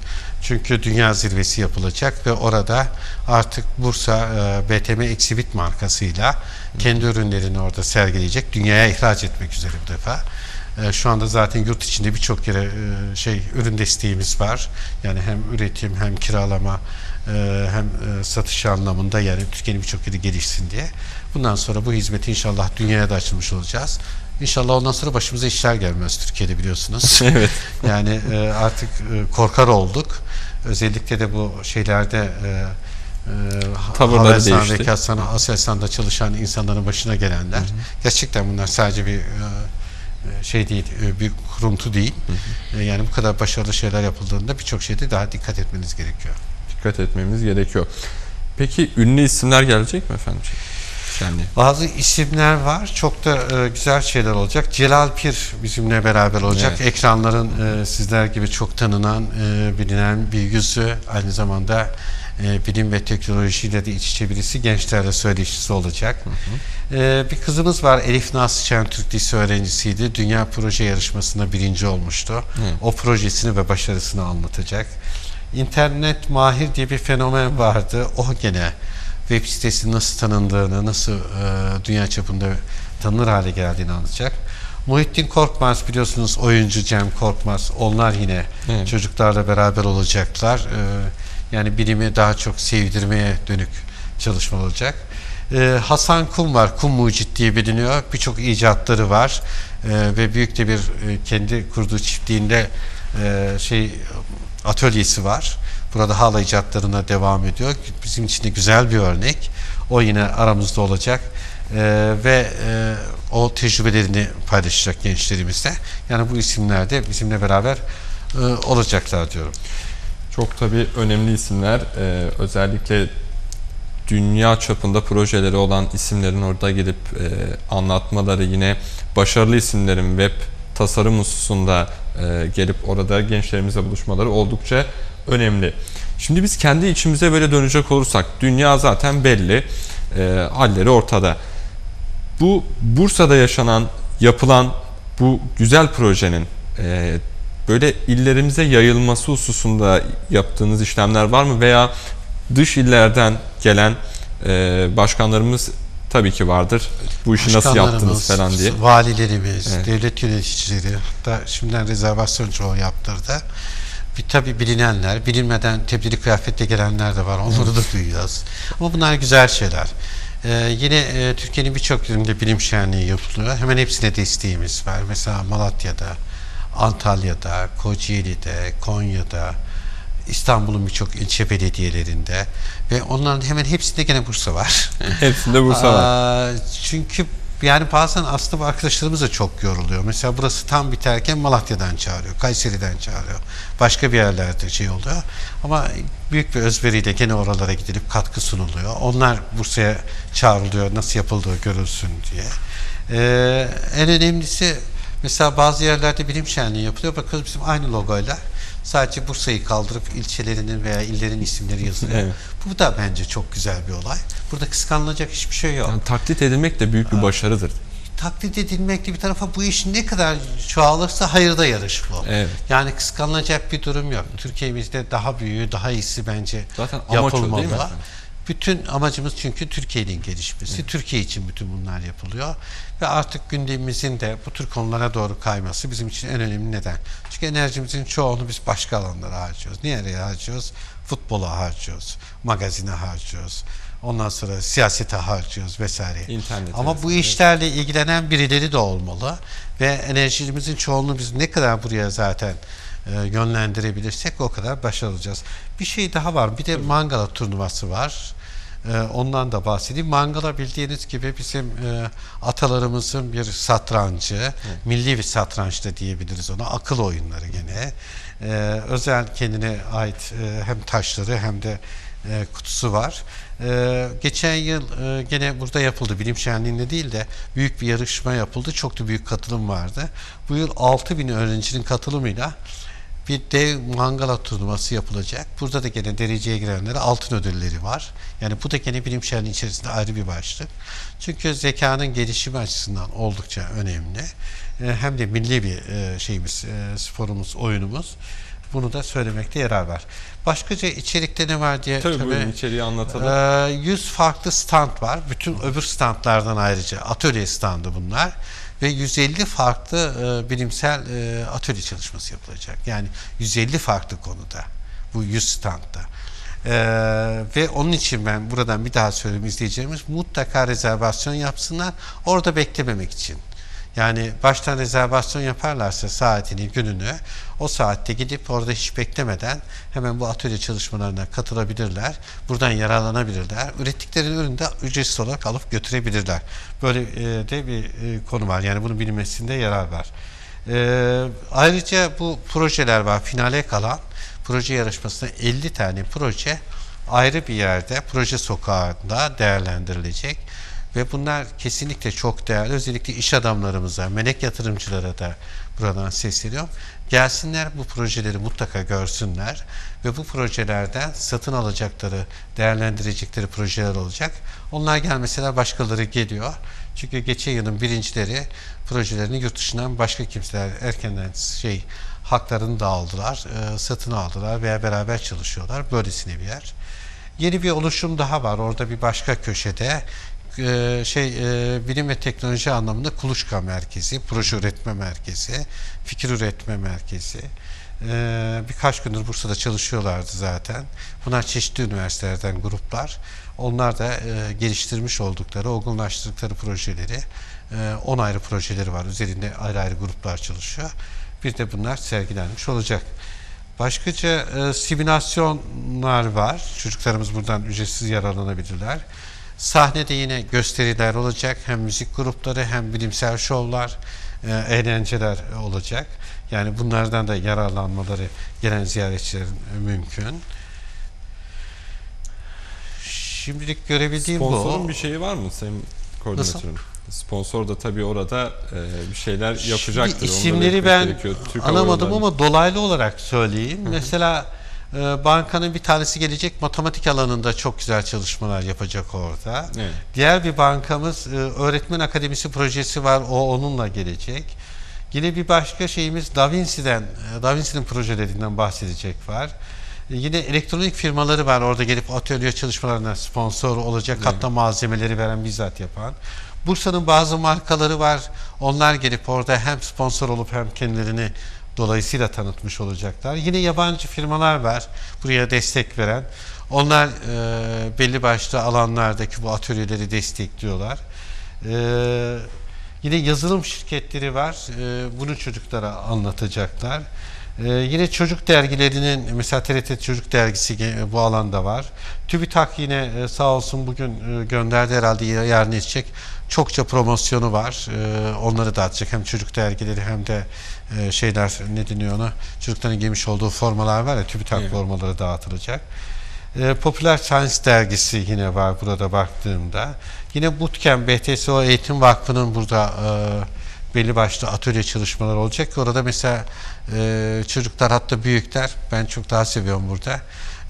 S2: Çünkü dünya zirvesi yapılacak ve orada artık Bursa e, BTM Exhibit markasıyla kendi ürünlerini orada sergileyecek. Dünyaya ihraç etmek üzere bu defa. E, Şu anda zaten yurt içinde birçok yere e, şey ürün desteğimiz var. Yani hem üretim hem kiralama e, hem e, satış anlamında yani Türkiye'nin birçok yeri gelişsin diye. Bundan sonra bu hizmeti inşallah dünyaya da açılmış olacağız. İnşallah ondan sonra başımıza işler gelmez Türkiye'de biliyorsunuz.
S1: Evet.
S2: Yani e, artık e, korkar olduk. Özellikle de bu şeylerde e, e,
S1: Tavırları değişti.
S2: Rekatsan, Aselsan'da çalışan insanların başına gelenler. Gerçekten bunlar sadece bir e, e, şey değil, bir kuruntu değil. E, Yani bu kadar başarılı şeyler yapıldığında birçok şeyde daha dikkat etmeniz gerekiyor.
S1: Dikkat etmemiz gerekiyor. Peki ünlü isimler gelecek mi efendim? Şenliğe.
S2: Bazı isimler var. Çok da e, güzel şeyler olacak. Celal Pir bizimle beraber olacak.
S1: Evet.
S2: Ekranların e, sizler gibi çok tanınan, e, bilinen bir yüzü. Aynı zamanda e, bilim ve teknolojiyle de iç içe birisi. Gençlerle söyleşisi olacak. E, bir kızımız var. Elif Naz Şen Türk Lise öğrencisiydi. Dünya proje yarışmasında birinci olmuştu. O projesini ve başarısını anlatacak. İnternet mahir diye bir fenomen vardı. O gene web sitesi nasıl tanındığını, nasıl e, dünya çapında tanınır hale geldiğini anlatacak. Muhittin Korkmaz biliyorsunuz oyuncu Cem Korkmaz. Onlar yine
S1: Evet.
S2: çocuklarla beraber olacaklar. E, yani bilimi daha çok sevdirmeye dönük çalışma olacak. E, Hasan Kum var. Kum Mucit diye biliniyor. Birçok icatları var. E, ve büyük de bir e, kendi kurduğu çiftliğinde e, şey atölyesi var. Burada hala icatlarına devam ediyor. Bizim için de güzel bir örnek. O yine aramızda olacak. Ee, ve e, o tecrübelerini paylaşacak gençlerimizle. Yani bu isimler de bizimle beraber e, olacaklar diyorum.
S1: Çok tabii önemli isimler. Ee, özellikle dünya çapında projeleri olan isimlerin orada gelip e, anlatmaları yine başarılı isimlerin web tasarım hususunda e, gelip orada gençlerimizle buluşmaları oldukça önemli. Şimdi biz kendi içimize böyle dönecek olursak dünya zaten belli. E, halleri ortada. Bu Bursa'da yaşanan, yapılan bu güzel projenin e, böyle illerimize yayılması hususunda yaptığınız işlemler var mı? Veya dış illerden gelen e, başkanlarımız tabii ki vardır. Bu işi nasıl yaptınız falan diye.
S2: Valilerimiz,
S1: Evet.
S2: devlet yöneticileri, hatta şimdiden rezervasyon çoğu yaptırdı. Bir tabii bilinenler, bilinmeden tebdili kıyafetle gelenler de var. Onları da duyuyoruz. Ama bunlar güzel şeyler. Ee, yine e, Türkiye'nin birçok yerinde bilim şenliği yapılıyor. Hemen hepsine desteğimiz var. Mesela Malatya'da, Antalya'da, Kocaeli'de, Konya'da, İstanbul'un birçok ilçe belediyelerinde ve onların hemen hepsinde gene Bursa var.
S1: Hepsinde Bursa var.
S2: Aa, Çünkü yani bazen aslında arkadaşlarımız da çok yoruluyor. Mesela burası tam biterken Malatya'dan çağırıyor, Kayseri'den çağırıyor. Başka bir yerlerde şey oluyor. Ama büyük bir özveriyle gene oralara gidilip katkı sunuluyor. Onlar Bursa'ya çağrılıyor, nasıl yapıldığı görülsün diye. Ee, en önemlisi mesela bazı yerlerde bilim şenliği yapılıyor. Bakıyoruz bizim aynı logoyla sadece Bursa'yı kaldırıp ilçelerinin veya illerin isimleri yazılıyor.
S1: Evet.
S2: Bu da bence çok güzel bir olay. Burada kıskanılacak hiçbir şey yok.
S1: Yani taklit edilmek de büyük bir başarıdır.
S2: Taklit edilmekle bir tarafa bu iş ne kadar çoğalırsa hayırda yarış bu.
S1: Evet.
S2: Yani kıskanılacak bir durum yok. Türkiye'mizde daha büyüğü, daha iyisi bence
S1: Zaten amaç o değil mi
S2: yapılmalı. Bütün amacımız çünkü Türkiye'nin gelişmesi. Türkiye için bütün bunlar yapılıyor. Ve artık gündemimizin de bu tür konulara doğru kayması bizim için en önemli neden. Çünkü enerjimizin çoğunu biz başka alanlara harcıyoruz. Nereye harcıyoruz? Futbola harcıyoruz. Magazine harcıyoruz. Ondan sonra siyasete harcıyoruz vesaire.
S1: İnternete
S2: Ama bu işlerle ilgilenen birileri de olmalı. Ve enerjimizin çoğunluğu biz ne kadar buraya zaten e, yönlendirebilirsek o kadar başarılı olacağız. Bir şey daha var. Bir de Mangala turnuvası var. E, ondan da bahsedeyim. Mangala bildiğiniz gibi bizim e, atalarımızın bir satrancı, milli bir satranç da diyebiliriz ona. Akıl oyunları gene. E, özel kendine ait e, hem taşları hem de e, kutusu var. E, geçen yıl e, gene burada yapıldı. Bilim şenliğinde değil de büyük bir yarışma yapıldı. Çok da büyük katılım vardı. Bu yıl 6000 öğrencinin katılımıyla bir dev mangala turnuvası yapılacak. Burada da gene dereceye girenlere altın ödülleri var. Yani bu da gene bilim şenliği içerisinde ayrı bir başlık. Çünkü zekanın gelişimi açısından oldukça önemli. E, hem de milli bir e, şeyimiz, e, sporumuz, oyunumuz. Bunu da söylemekte yarar var. Başkaca içerikte ne var diye
S1: Tabii,
S2: tabii,
S1: buyurun içeriği anlatalım.
S2: ee, 100 farklı stand var. Bütün öbür standlardan ayrıca atölye standı bunlar. Ve 150 farklı e, bilimsel e, atölye çalışması yapılacak. Yani 150 farklı konuda. Bu 100 standta. Ee, ve onun için ben buradan bir daha söyleyeyim izleyicilerimiz mutlaka rezervasyon yapsınlar. Orada beklememek için. Yani baştan rezervasyon yaparlarsa saatini, gününü o saatte gidip orada hiç beklemeden hemen bu atölye çalışmalarına katılabilirler. Buradan yararlanabilirler. Ürettikleri ürünü de ücretsiz olarak alıp götürebilirler. Böyle e, de bir e, konu var. Yani bunu bilmesinde yarar var. E, ayrıca bu projeler var. Finale kalan proje yarışmasında 50 tane proje ayrı bir yerde proje sokağında değerlendirilecek. Ve bunlar kesinlikle çok değerli. Özellikle iş adamlarımıza, melek yatırımcılara da buradan sesleniyorum. Gelsinler bu projeleri mutlaka görsünler ve bu projelerden satın alacakları, değerlendirecekleri projeler olacak. Onlar gelmeseler başkaları geliyor. Çünkü geçen yılın birincileri projelerini yurt dışından başka kimseler erkenden şey haklarını da aldılar, e, satın aldılar veya beraber çalışıyorlar. Böylesine bir yer. Yeni bir oluşum daha var. Orada bir başka köşede e, şey e, bilim ve teknoloji anlamında kuluçka merkezi, proje üretme merkezi, fikir üretme merkezi. E, birkaç gündür Bursa'da çalışıyorlardı zaten. Bunlar çeşitli üniversitelerden gruplar. Onlar da geliştirmiş oldukları, olgunlaştırdıkları projeleri, e, 10 ayrı projeleri var. Üzerinde ayrı ayrı gruplar çalışıyor. Bir de bunlar sergilenmiş olacak. Başkaca simülasyonlar var. Çocuklarımız buradan ücretsiz yararlanabilirler. Sahnede yine gösteriler olacak. Hem müzik grupları hem bilimsel şovlar, e, eğlenceler olacak. Yani bunlardan da yararlanmaları gelen ziyaretçilerin e, mümkün. Şimdilik görebildiğim
S1: Sponsorun
S2: bu.
S1: bir şeyi var mı Sayın Koordinatörüm? Sponsor da tabii orada e, bir şeyler yapacaktır.
S2: Şimdi isimleri ben
S1: Yolları.
S2: ama dolaylı olarak söyleyeyim. Mesela bankanın bir tanesi gelecek matematik alanında çok güzel çalışmalar yapacak orada.
S1: Evet.
S2: Diğer bir bankamız e, öğretmen akademisi projesi var. O onunla gelecek. Yine bir başka şeyimiz Da Vinci'den, e, Da Vinci'nin projelerinden bahsedecek var. E, Yine elektronik firmaları var orada gelip atölye çalışmalarına sponsor olacak. Hatta malzemeleri veren bizzat yapan. Bursa'nın bazı markaları var. Onlar gelip orada hem sponsor olup hem kendilerini dolayısıyla tanıtmış olacaklar. Yine yabancı firmalar var buraya destek veren. Onlar e, belli başlı alanlardaki bu atölyeleri destekliyorlar. E, yine yazılım şirketleri var. E, bunu çocuklara anlatacaklar. E, yine çocuk dergilerinin mesela TRT Çocuk Dergisi bu alanda var. TÜBİTAK yine e, sağ olsun bugün e, gönderdi herhalde yarın edecek. Çokça promosyonu var. E, onları dağıtacak. Hem çocuk dergileri hem de e, şeyler ne deniyor ona? Çocukların giymiş olduğu formalar var ya TÜBİTAK
S1: Evet.
S2: formaları dağıtılacak. E, Popüler Science dergisi yine var burada baktığımda. Yine Bootcamp BTSO Eğitim Vakfı'nın burada e, belli başlı atölye çalışmaları olacak. Orada mesela e, çocuklar hatta büyükler ben çok daha seviyorum burada.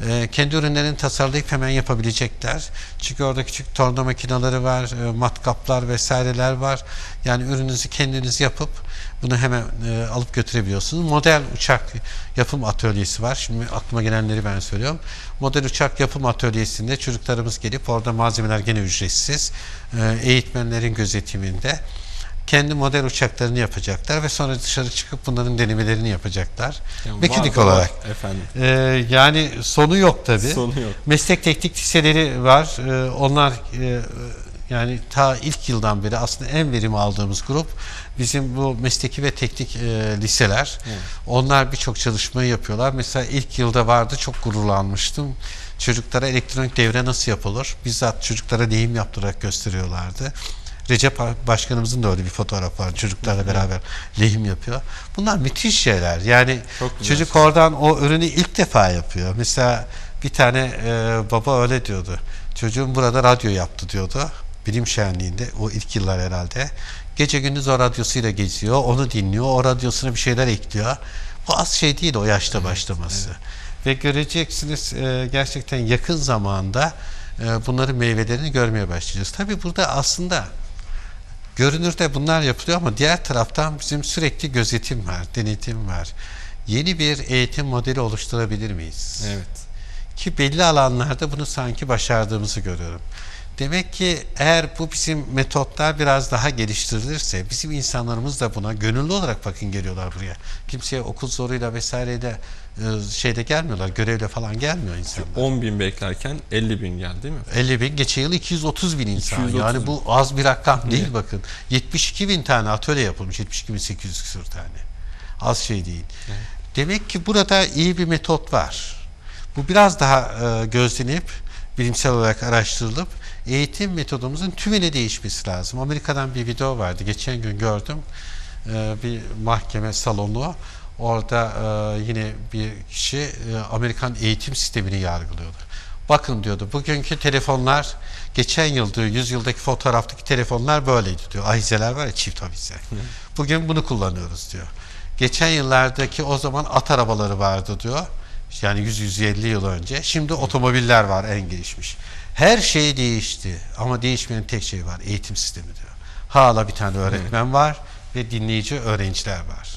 S2: E, kendi ürünlerini tasarlayıp hemen yapabilecekler. Çünkü orada küçük torna makineleri var, e, matkaplar vesaireler var. Yani ürününüzü kendiniz yapıp bunu hemen e, alıp götürebiliyorsunuz. Model uçak yapım atölyesi var. Şimdi aklıma gelenleri ben söylüyorum. Model uçak yapım atölyesinde çocuklarımız gelip orada malzemeler gene ücretsiz. E, eğitmenlerin gözetiminde kendi model uçaklarını yapacaklar ve sonra dışarı çıkıp bunların denemelerini yapacaklar.
S1: Yani
S2: Mekanik
S1: var
S2: olarak.
S1: var Efendim.
S2: Ee, yani sonu yok tabi.
S1: Sonu yok.
S2: Meslek teknik liseleri var. Ee, onlar e, yani ta ilk yıldan beri aslında en verim aldığımız grup bizim bu mesleki ve teknik e, liseler. Onlar birçok çalışmayı yapıyorlar. Mesela ilk yılda vardı çok gururlanmıştım. Çocuklara elektronik devre nasıl yapılır? Bizzat çocuklara neyim yaptırarak gösteriyorlardı. Recep Başkanımızın da öyle bir fotoğraf var. Çocuklarla beraber lehim yapıyor. Bunlar müthiş şeyler. Yani çocuk oradan o ürünü ilk defa yapıyor. Mesela bir tane e, baba öyle diyordu. Çocuğum burada radyo yaptı diyordu. Bilim şenliğinde o ilk yıllar herhalde. Gece gündüz o radyosuyla geziyor. Onu dinliyor. O radyosuna bir şeyler ekliyor. Bu az şey değil o yaşta başlaması. Ve göreceksiniz e, gerçekten yakın zamanda e, bunların meyvelerini görmeye başlayacağız. Tabii burada aslında Görünürde bunlar yapılıyor ama diğer taraftan bizim sürekli gözetim var, denetim var. Yeni bir eğitim modeli oluşturabilir miyiz?
S1: Evet.
S2: Ki belli alanlarda bunu sanki başardığımızı görüyorum. Demek ki eğer bu bizim metotlar biraz daha geliştirilirse bizim insanlarımız da buna gönüllü olarak bakın geliyorlar buraya. Kimseye okul zoruyla vesaireyle e, şeyde gelmiyorlar, görevle falan gelmiyor insanlar.
S1: 10 bin beklerken 50 bin geldi değil mi?
S2: 50 bin, geçen yıl 230 bin insan.
S1: 230
S2: yani bu az bir rakam değil bakın. 72 bin tane atölye yapılmış, 72 bin 800 küsur tane. Az şey değil. Demek ki burada iyi bir metot var. Bu biraz daha e, gözlenip, bilimsel olarak araştırılıp eğitim metodumuzun tümüyle değişmesi lazım. Amerika'dan bir video vardı, geçen gün gördüm. E, bir mahkeme salonu. Orada e, yine bir kişi e, Amerikan eğitim sistemini yargılıyordu. Bakın diyordu bugünkü telefonlar geçen yıl diyor 100 yıldaki fotoğraftaki telefonlar böyleydi diyor. Ahizeler var ya çift ahize. Bugün bunu kullanıyoruz diyor. Geçen yıllardaki o zaman at arabaları vardı diyor. Yani 100-150 yıl önce. Şimdi otomobiller var en gelişmiş. Her şey değişti ama değişmeyen tek şey var eğitim sistemi diyor. Hala bir tane öğretmen var ve dinleyici öğrenciler var.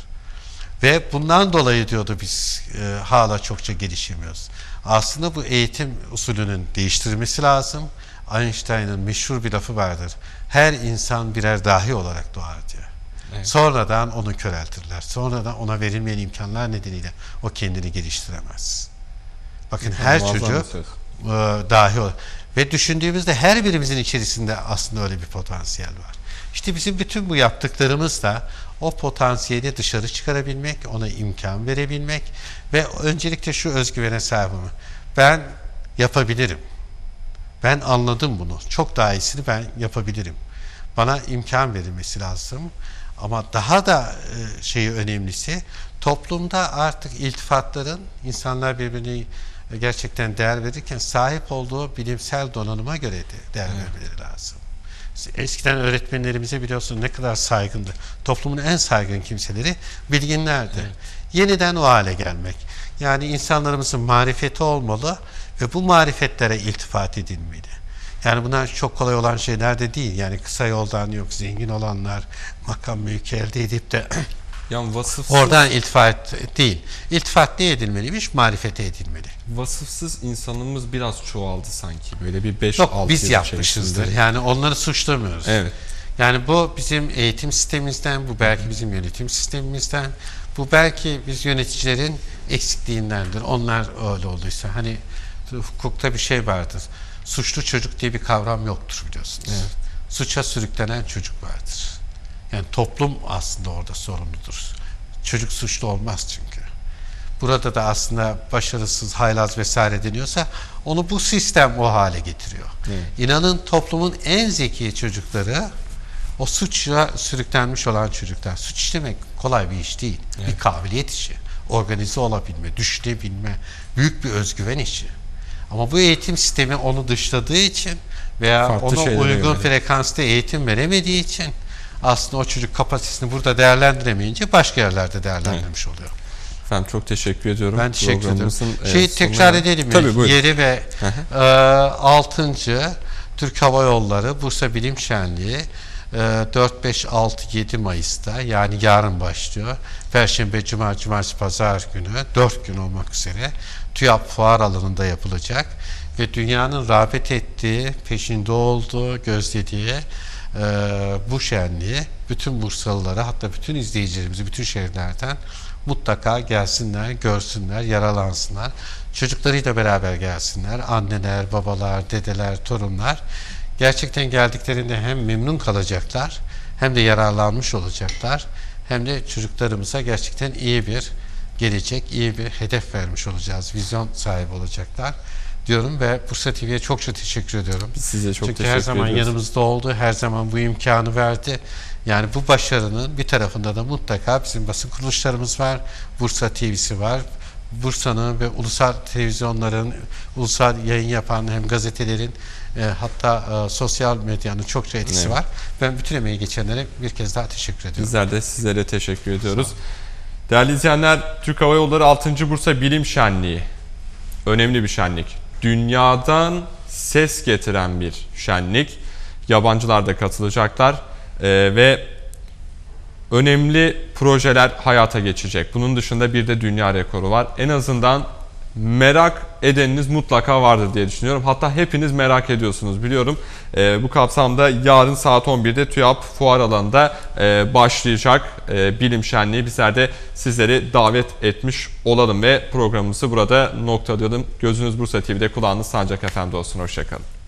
S2: Ve bundan dolayı diyordu biz e, hala çokça gelişemiyoruz. Aslında bu eğitim usulünün değiştirilmesi lazım. Einstein'ın meşhur bir lafı vardır. Her insan birer dahi olarak doğar diyor.
S1: Evet.
S2: Sonradan onu köreltirler. Sonradan ona verilmeyen imkanlar nedeniyle o kendini geliştiremez. Bakın her çocuk e, dahi olur. Ve düşündüğümüzde her birimizin içerisinde aslında öyle bir potansiyel var. İşte bizim bütün bu yaptıklarımız da o potansiyeli dışarı çıkarabilmek, ona imkan verebilmek ve öncelikle şu özgüvene sahibim. Ben yapabilirim. Ben anladım bunu. Çok daha iyisini ben yapabilirim. Bana imkan verilmesi lazım. Ama daha da e, şeyi önemlisi toplumda artık iltifatların insanlar birbirine e, gerçekten değer verirken sahip olduğu bilimsel donanıma göre de değer vermeleri lazım. Eskiden öğretmenlerimize biliyorsun ne kadar saygındı. Toplumun en saygın kimseleri bilginlerdi. Yeniden o hale gelmek. Yani insanlarımızın marifeti olmalı ve bu marifetlere iltifat edilmeli. Yani bunlar çok kolay olan şeyler de değil. Yani kısa yoldan yok zengin olanlar makam mülkü elde edip de
S1: Yani vasıfsız,
S2: oradan iltifat değil. İltifat ne edilmeliymiş? Marifete edilmeli.
S1: Vasıfsız insanımız biraz çoğaldı sanki. Böyle bir 5
S2: Yok
S1: 6
S2: biz yapmışızdır. Yani onları suçlamıyoruz.
S1: Evet.
S2: Yani bu bizim eğitim sistemimizden, bu belki bizim yönetim sistemimizden, bu belki biz yöneticilerin eksikliğindendir. Onlar öyle olduysa. Hani hukukta bir şey vardır. Suçlu çocuk diye bir kavram yoktur biliyorsunuz.
S1: Evet.
S2: Suça sürüklenen çocuk vardır. Yani toplum aslında orada sorumludur. Çocuk suçlu olmaz çünkü. Burada da aslında başarısız, haylaz vesaire deniyorsa onu bu sistem o hale getiriyor.
S1: Evet.
S2: İnanın toplumun en zeki çocukları o suça sürüklenmiş olan çocuklar. Suç işlemek kolay bir iş değil. Bir kabiliyet işi. Organize olabilme, düşünebilme, büyük bir özgüven işi. Ama bu eğitim sistemi onu dışladığı için veya
S1: Farklı
S2: ona uygun
S1: yönelik.
S2: frekansta eğitim veremediği için aslında o çocuk kapasitesini burada değerlendiremeyince başka yerlerde değerlendirmiş oluyor.
S1: Efendim çok teşekkür ediyorum.
S2: Ben teşekkür ederim.
S1: Programımızın, e,
S2: tekrar edelim mi?
S1: Tabii buyurun.
S2: Yeri ve e, 6. Türk Hava Yolları Bursa Bilim Şenliği e, 4, 5, 6, 7 Mayıs'ta yani yarın başlıyor. Perşembe, Cuma, Cumartesi, Pazar günü 4 gün olmak üzere TÜYAP fuar alanında yapılacak ve dünyanın rağbet ettiği, peşinde olduğu, gözlediği e, bu şenliği bütün Bursalılara hatta bütün izleyicilerimizi bütün şehirlerden mutlaka gelsinler, görsünler, yaralansınlar. Çocuklarıyla beraber gelsinler. Anneler, babalar, dedeler, torunlar. Gerçekten geldiklerinde hem memnun kalacaklar hem de yararlanmış olacaklar. Hem de çocuklarımıza gerçekten iyi bir gelecek, iyi bir hedef vermiş olacağız. Vizyon sahibi olacaklar diyorum ve Bursa TV'ye çok çok teşekkür ediyorum.
S1: Biz size çok
S2: Çünkü
S1: teşekkür
S2: her zaman
S1: ediyoruz.
S2: yanımızda oldu, her zaman bu imkanı verdi. Yani bu başarının bir tarafında da mutlaka bizim basın kuruluşlarımız var, Bursa TV'si var. Bursa'nın ve ulusal televizyonların, ulusal yayın yapan hem gazetelerin e, hatta e, sosyal medyanın çokça etkisi
S1: Evet.
S2: var. Ben bütün emeği geçenlere bir kez daha teşekkür ediyorum.
S1: Bizler de sizlere teşekkür ediyoruz. Değerli izleyenler, Türk Hava Yolları 6. Bursa Bilim Şenliği. Önemli bir şenlik. Dünyadan ses getiren bir şenlik. Yabancılar da katılacaklar. Ee, ve önemli projeler hayata geçecek. Bunun dışında bir de dünya rekoru var. En azından merak edeniniz mutlaka vardır diye düşünüyorum. Hatta hepiniz merak ediyorsunuz biliyorum. Ee, bu kapsamda yarın saat 11'de TÜYAP fuar alanında e, başlayacak e, bilim şenliği. Bizler de sizleri davet etmiş olalım ve programımızı burada noktalayalım. Gözünüz Bursa TV'de kulağınız Sancak FM'de olsun. Hoşçakalın.